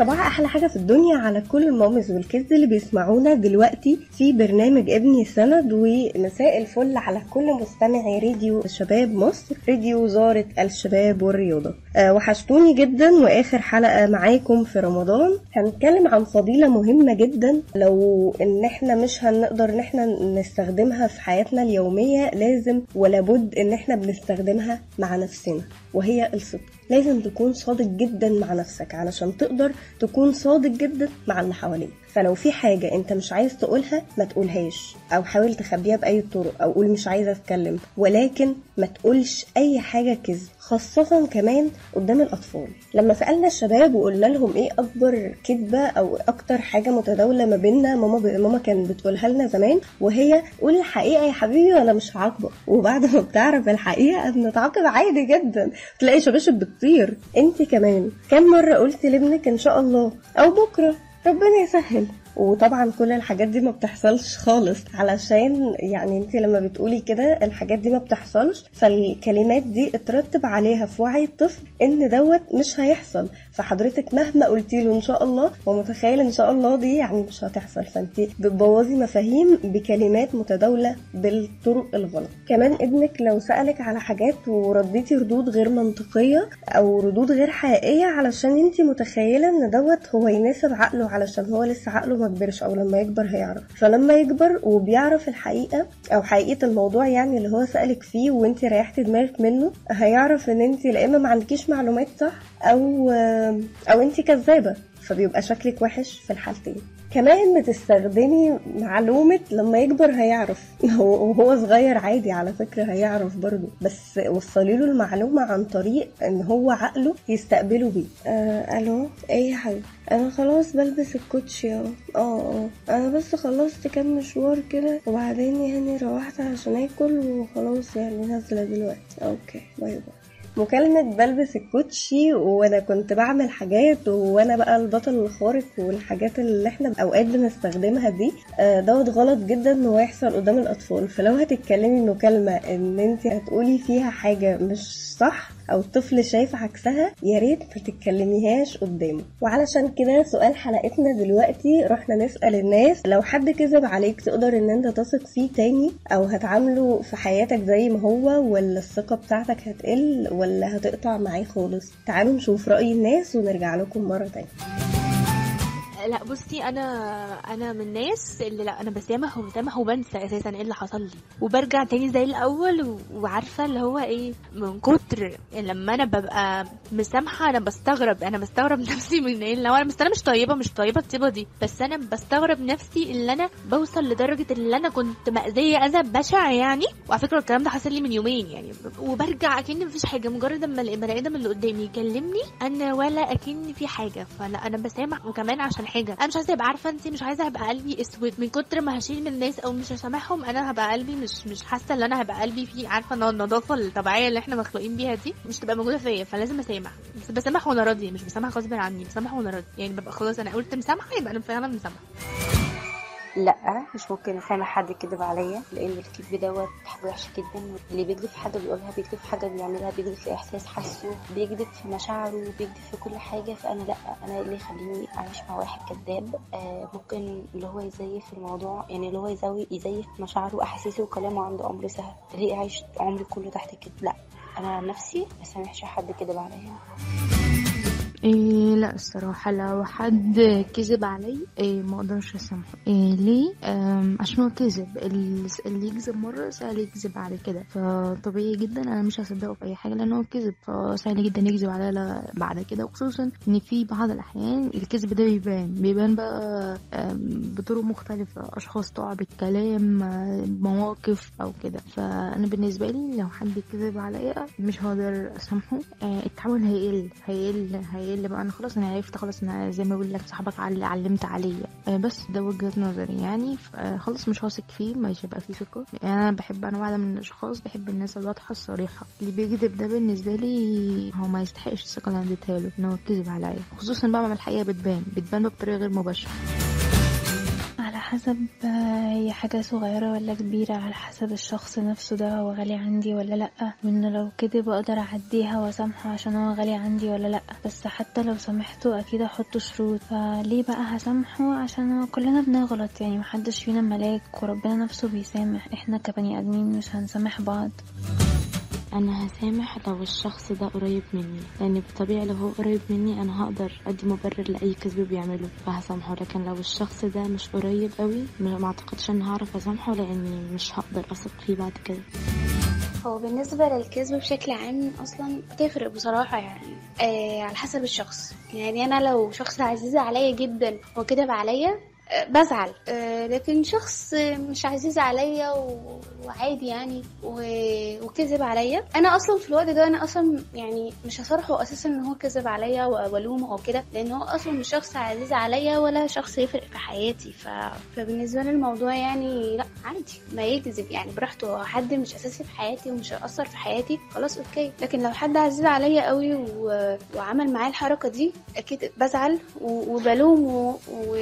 صباح أحلى حاجة في الدنيا على كل ال moms وال kids اللي بيسمعونا دلوقتي. في برنامج ابني سند ومساء الفل على كل مستمعي راديو شباب مصر راديو وزاره الشباب والرياضة. أه وحشتوني جدا وآخر حلقة معاكم في رمضان. هنتكلم عن فضيلة مهمة جدا. لو إن إحنا مش هنقدر إن إحنا نستخدمها في حياتنا اليومية لازم ولابد إن إحنا بنستخدمها مع نفسنا وهي الصدق. لازم تكون صادق جدا مع نفسك علشان تقدر تكون صادق جدا مع اللي حواليك. فلو في حاجة انت مش عايز تقولها ما تقولهاش. أو حاول تخبيها بأي طرق أو قول مش عايزة أتكلم. ولكن ما تقولش أي حاجة كذب. خاصة كمان قدام الأطفال. لما سألنا الشباب وقلنا لهم إيه أكبر كذبة أو أكتر حاجة متداولة ما بيننا ماما ب... ماما كانت بتقولها لنا زمان وهي قول الحقيقة يا حبيبي وأنا مش هعاقبك وبعد ما بتعرف الحقيقة بنتعاقب عادي جدا. تلاقي شباشب بتطير. أنت كمان كم مرة قلت لابنك إن شاء الله؟ أو بكرة. ربنا يسهل. وطبعا كل الحاجات دي ما بتحصلش خالص علشان يعني انت لما بتقولي كده الحاجات دي ما بتحصلش فالكلمات دي اترتب عليها في وعي الطفل إن دوت مش هيحصل. فحضرتك مهما قلتي له إن شاء الله ومتخيل إن شاء الله دي يعني مش هتحصل. فانت بتبوظي مفاهيم بكلمات متداولة بالطرق الغلط. كمان ابنك لو سألك على حاجات ورديتي ردود غير منطقية أو ردود غير حقيقية علشان انت متخيلة إن دوت هو يناسب عقله علشان هو لسه عقله ما كبرش أو لما يكبر هيعرف. فلما يكبر وبيعرف الحقيقة أو حقيقة الموضوع يعني اللي هو سألك فيه وانت ريحتي دماغك منه هيعرف إن انت لا إما ما عندكيش معلومات صح أو أو انت كذابة. فبيبقى شكلك وحش في الحالتين. كمان بتستخدمي معلومة لما يكبر هيعرف. وهو صغير عادي على فكرة هيعرف برضو. بس وصلي له المعلومة عن طريق إن هو عقله يستقبله بيه. آه ألو؟ إيه يا أنا خلاص بلبس الكوتشي آه آه. أنا بس خلصت كام مشوار كده وبعدين يعني روحت عشان آكل وخلاص يعني نازلة دلوقتي. okay bye bye. مكالمة بلبس الكوتشي وأنا كنت بعمل حاجات وأنا بقى البطل الخارق والحاجات اللي إحنا أوقات بنستخدمها دي. ده غلط جدا ان هو يحصل قدام الأطفال. فلو هتتكلمي مكالمة إن انت هتقولي فيها حاجة مش صح أو الطفل شايف عكسها يا ريت ما تتكلميهاش قدامه. وعلشان كده سؤال حلقتنا دلوقتي رحنا نسأل الناس لو حد كذب عليك تقدر إن أنت تثق فيه تاني؟ أو هتعامله في حياتك زي ما هو ولا الثقة بتاعتك هتقل ولا هتقطع معاه خالص؟ تعالوا نشوف رأي الناس ونرجع لكم مرة تانية. لا بصي أنا أنا من الناس اللي لا أنا بسامح وبسامح وبنسى أساسا إيه اللي حصل لي. وبرجع تاني زي الأول وعارفة اللي هو إيه من كتر لما أنا ببقى مسامحة أنا بستغرب أنا بستغرب نفسي من إيه لو أنا بس أنا مش طيبة مش طيبة الطيبة دي. بس أنا بستغرب نفسي اللي أنا بوصل لدرجة اللي أنا كنت مأذية اذى بشع يعني. وعلى فكرة الكلام ده حصل لي من يومين يعني. وبرجع أكن مفيش حاجة مجرد أما البني آدم اللي قدامي يكلمني أنا ولا أكن في حاجة. فلا أنا بسامح. وكمان عشان حاجة. أنا مش عايزة أبقى عارفة انت مش عايزة ابقى قلبي أسود من كتر ما هشيل من الناس أو مش هسامحهم. أنا هبقى قلبي مش مش حاسة إن أنا هبقى قلبي فيه عارفة إن النظافة الطبيعية اللي إحنا مخلوقين بيها دي مش تبقى موجودة فيا فلازم أسامح. بس بسامح وأنا راضية مش بسامح غصب عني بسامح وأنا راضية. يعني ببقى خلاص أنا قلت مسامحة يبقى أنا فعلا مسامحة. لا مش ممكن اسامح حد كذب عليا لأن الكذب دوت حاجة وحشة جدا اللي بيكذب في حاجة بيقولها بيكذب في حاجة بيعملها بيكذب في إحساس حاسه بيكذب في مشاعره بيكذب في كل حاجة. فأنا لأ أنا اللي يخليني أعيش مع واحد كذاب آه ممكن اللي هو يزيف الموضوع يعني اللي هو يزوي يزيف مشاعره واحاسيسه وكلامه عنده أمر سهل. ليه أعيش عمري كله تحت كده؟ لأ أنا عن نفسي ما سامحش حد كذب عليا. إيه لا الصراحة لو حد كذب علي إيه ما أقدرش أسامحه. إيه ليه؟ عشان هو كذب. ال- اللي يكذب مرة سهل يكذب على كده. فطبيعي جدا أنا مش هصدقه في أي حاجة لأن هو كذب. فسهل جدا يكذب عليا بعد كده. وخصوصا إن في بعض الأحيان الكذب ده بيبان. بيبان بقى بطرق مختلفة. أشخاص تقع بالكلام مواقف أو كده. فأنا بالنسبة لي لو حد كذب عليا مش هقدر أسامحه. آه، التعامل هيقل هيقل هيقل. بقى أنا خلاص أنا عرفت خلاص أنا زي ما بقول لك صاحبك عل- علمت عليا. آه، بس ده وجهة نظري يعني. آه، خلاص مش هثق فيه مش هيبقى فيه ثقة. يعني أنا بحب أنا واحدة من الأشخاص بحب الناس الواضحة الصريحة. اللي بيكذب ده بالنسبة لي هو ما يستحقش الثقة اللي أنا اديتها له إن هو كذب عليا. خصوصا بقى لما الحقيقة بتبان. بتبان بقى بطريقة غير مباشرة. على حسب هي حاجة صغيرة ولا كبيرة على حسب الشخص نفسه ده هو غالي عندي ولا لأ. وإن لو كده بقدر أعديها وأسامحه عشان هو غالي عندي ولا لأ. بس حتى لو سامحته أكيد أحط شروط. فليه بقى هسامحه؟ عشان كلنا بنغلط يعني محدش فينا ملاك وربنا نفسه بيسامح. إحنا كبني آدمين مش هنسامح بعض. أنا هسامح لو الشخص ده قريب مني لأن بالطبيعي لو هو قريب مني أنا هقدر أدي مبرر لأي كذب بيعمله. فهسامحه لكن لو الشخص ده مش قريب قوي ما أعتقدش إن هعرف أسامحه لأني مش هقدر أثق فيه بعد كده. هو بالنسبة للكذب بشكل عام أصلا بتفرق بصراحة يعني آه على حسب الشخص. يعني أنا لو شخص عزيز عليا جدا وكذب عليا بزعل. آه، لكن شخص مش عزيز عليا وعادي يعني وكذب عليا. أنا أصلا في الوقت ده أنا أصلا يعني مش هصرحه أساسا إن هو كذب عليا وألومه أو كده لأن هو أصلا مش شخص عزيز عليا ولا شخص يفرق في حياتي. ف... فبالنسبة لي الموضوع يعني لأ عادي. ما يكذب يعني براحته. هو حد مش أساسي في حياتي ومش هيأثر في حياتي خلاص أوكي. لكن لو حد عزيز عليا قوي و... وعمل معايا الحركة دي أكيد بزعل و... وبلومه و...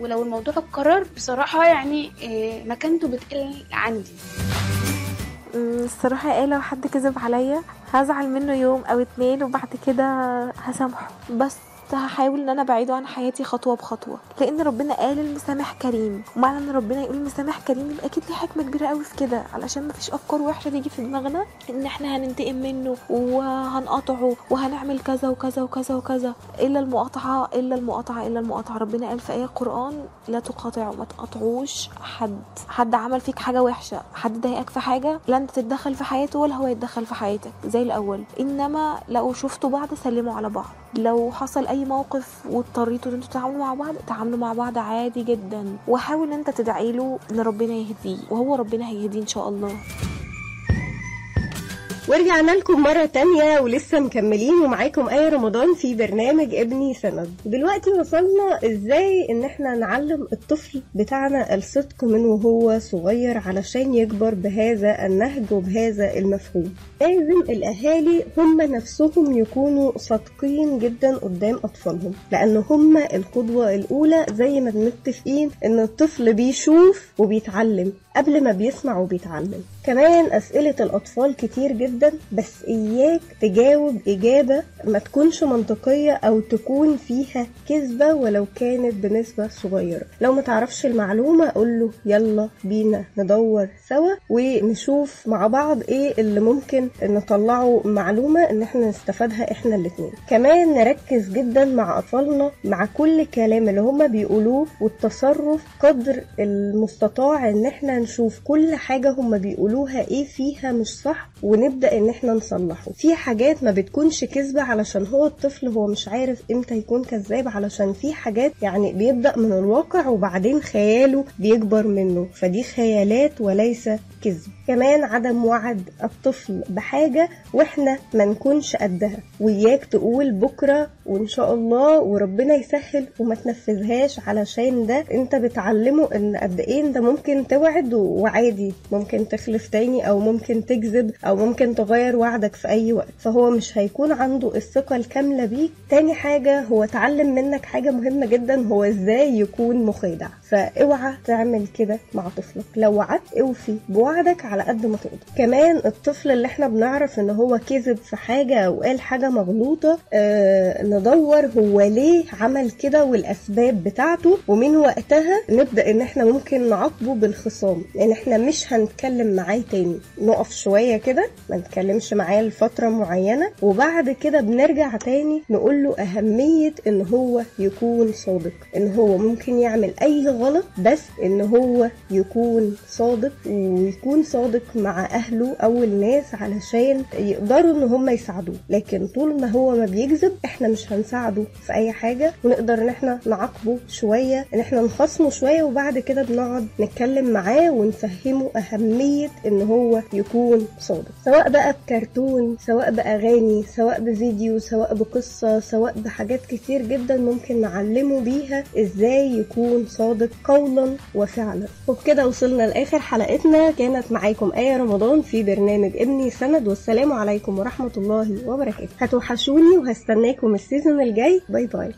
ولو الموضوع اتكرر بصراحة يعني إيه، مكانته بتقل عندي. الصراحة إيه لو حد كذب عليا هزعل منه يوم أو اتنين وبعد كده هسامحه. بس. هحاول إن أنا أبعده عن حياتي خطوة بخطوة. لأن ربنا قال المسامح كريم. ومعنى إن ربنا يقول المسامح كريم يبقى أكيد ليه حكمة كبيرة قوي في كده. علشان مفيش أفكار وحشة تيجي في دماغنا إن إحنا هننتقم منه وهنقطعه وهنعمل كذا وكذا وكذا وكذا. إلا المقاطعة إلا المقاطعة إلا المقاطعة. ربنا قال في آية القرآن لا تقاطعوا ما تقاطعوش حد. حد عمل فيك حاجة وحشة. حد ضايقك في حاجة لا انت تتدخل في حياته ولا هو يتدخل في حياتك. زي الأول. إنما لو شفتوا بعض سلموا على بعض. لو حصل أي موقف واضطريتوا إن أنتوا تتعاملوا مع بعض تعاملوا مع بعض عادي جدا. وحاول إن انت تدعي له إن ربنا يهديه وهو ربنا هيهديه إن شاء الله. ورجعنا لكم مرة تانية ولسه مكملين ومعاكم آية رمضان في برنامج ابني سند. دلوقتي وصلنا إزاي إن إحنا نعلم الطفل بتاعنا الصدق من وهو صغير علشان يكبر بهذا النهج وبهذا المفهوم. لازم الأهالي هم نفسهم يكونوا صادقين جدا قدام أطفالهم لأن هم القدوة الأولى زي ما متفقين إن الطفل بيشوف وبيتعلم. قبل ما بيسمع وبيتعلم. كمان أسئلة الأطفال كتير جدا بس إياك تجاوب إجابة ما تكونش منطقية أو تكون فيها كذبة ولو كانت بنسبة صغيرة. لو ما تعرفش المعلومة قوله يلا بينا ندور سوا ونشوف مع بعض إيه اللي ممكن نطلعه معلومة إن إحنا نستفادها إحنا الاتنين. كمان نركز جدا مع أطفالنا مع كل كلام اللي هما بيقولوه والتصرف قدر المستطاع إن إحنا نشوف كل حاجة هما بيقولوها إيه فيها مش صح ونبدأ إن إحنا نصلحه. في حاجات ما بتكونش كذبة علشان هو الطفل هو مش عارف إمتى يكون كذاب علشان في حاجات يعني بيبدأ من الواقع وبعدين خياله بيكبر منه. فدي خيالات وليس كذب. كمان عدم وعد الطفل بحاجة وإحنا ما نكونش قدها. وياك تقول بكرة وإن شاء الله وربنا يسهل وما تنفذهاش علشان ده أنت بتعلمه إن قد إيه أنت ممكن توعد وعادي. ممكن تخلف تاني أو ممكن تكذب أو ممكن تغير وعدك في أي وقت. فهو مش هيكون عنده الثقة الكاملة بيك. تاني حاجة هو اتعلم منك حاجة مهمة جدا هو إزاي يكون مخادع فاوعى تعمل كده مع طفلك. لو وعدت اوفي بوعدك على قد ما تقدر. كمان الطفل اللي إحنا بنعرف إن هو كذب في حاجة أو قال حاجة مغلوطة آه ندور هو ليه عمل كده والأسباب بتاعته. ومن وقتها نبدأ إن إحنا ممكن نعاقبه بالخصام. لأن إحنا مش هنتكلم معاه تاني. نقف شوية كده ما نتكلمش معاه لفترة معينة. وبعد كده بنرجع تاني نقول له أهمية إن هو يكون صادق إن هو ممكن يعمل أي غلط بس إن هو يكون صادق ويكون صادق مع أهله أو الناس علشان يقدروا إن هم يساعدوه. لكن طول ما هو ما بيكذب إحنا مش هنساعده في أي حاجة. ونقدر إن إحنا نعاقبه شوية إن إحنا نخصمه شوية وبعد كده بنقعد نتكلم معاه ونفهمه أهمية إن هو يكون صادق. سواء بقى بكرتون سواء بأغاني سواء بفيديو سواء بقصة سواء بحاجات كتير جدا ممكن نعلمه بيها إزاي يكون صادق قولا وفعلا. وبكده وصلنا لآخر حلقتنا. كانت معاكم آية رمضان في برنامج ابني سند. والسلام عليكم ورحمة الله وبركاته. هتوحشوني وهستناكم ال season الجاي. bye bye.